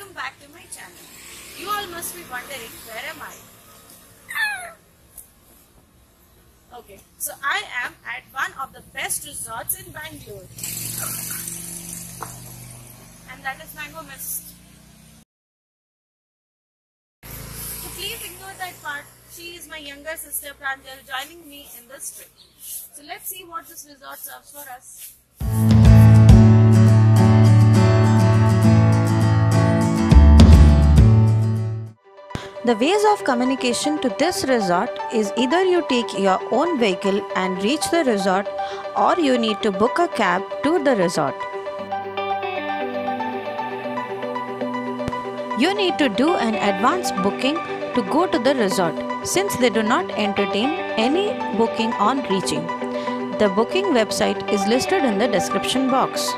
welcome back to my channel. You all must be wondering, where am I? Okay, so I am at one of the best resorts in Bangalore. And that is Mango Mist. So please ignore that part. She is my younger sister Pranjal joining me in this trip. So let's see what this resort serves for us. The ways of communication to this resort is either you take your own vehicle and reach the resort or you need to book a cab to the resort. You need to do an advance booking to go to the resort since they do not entertain any booking on reaching. The booking website is listed in the description box.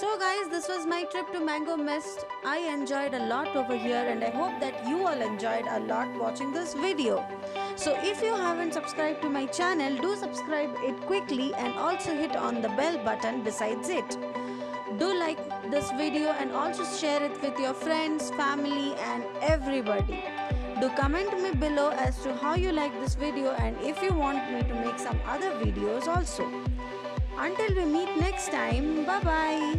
So, guys, this was my trip to Mango Mist. I enjoyed a lot over here, and I hope that you all enjoyed a lot watching this video. So, if you haven't subscribed to my channel, do subscribe it quickly and also hit on the bell button besides it. Do like this video and also share it with your friends, family, and everybody. Do comment me below as to how you like this video and if you want me to make some other videos also. Until we meet next time, bye bye.